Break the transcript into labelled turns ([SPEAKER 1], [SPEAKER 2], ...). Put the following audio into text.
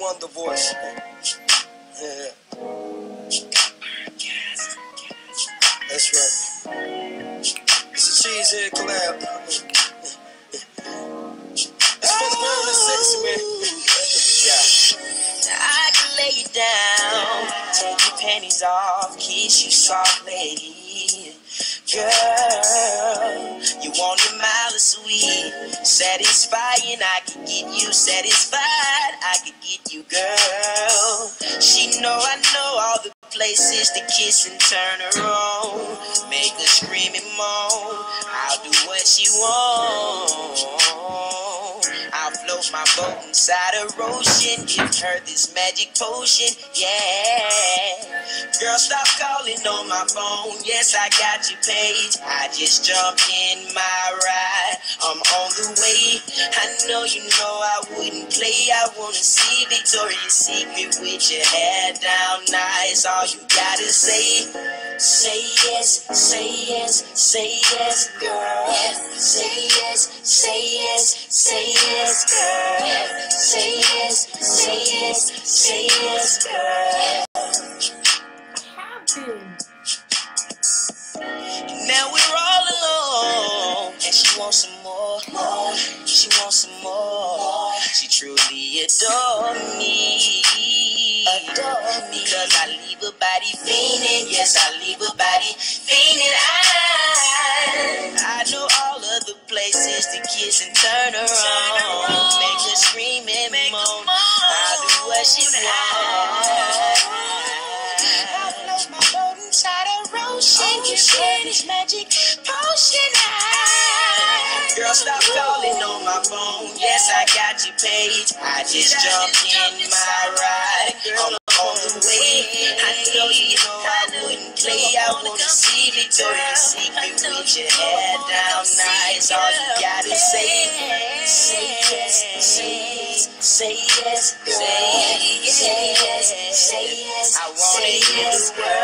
[SPEAKER 1] Wonder voice. Yeah. That's right. It's a cheesehead collab. It's for the girl that's sexy, man. Yeah.
[SPEAKER 2] I can lay you down, take your panties off, kiss you softly. Girl, you want your mouth sweet, satisfying. I can get you satisfied. I can get you, girl. She know I know all the places to kiss and turn her on, make her scream and moan. My boat inside her ocean, give her this magic potion, yeah. Girl, stop calling on my phone. Yes, I got your page. I just jumped in my ride. I'm on the way. I know you know I wouldn't play. I wanna see Victoria's Secret with your hair down nice. All you gotta say, say yes, say yes, say yes, girl. Say yes, say Now we're all alone, and she wants some more. She wants some more. She truly adore me. Adore me. I leave her body fiending. Yes, I leave her body fiending. I, I know all of the places to kiss and turn her magic potion. I... Girl, stop calling on my phone. Yes, I got your page. I just jumped in my ride. Girl, I'm on the way. I know you know I wouldn't play. I wanna see Victoria's Secret with your hair down nice. All you gotta say, say yes, say yes, say yes, say yes, say yes, say yes. I wanna hear the words,